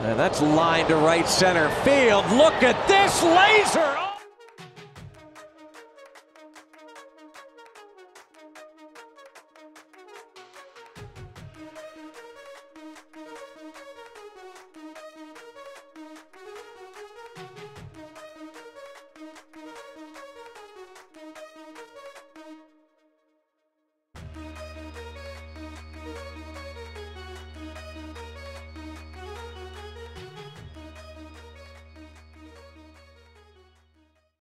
And that's lined to right center field. Look at this laser!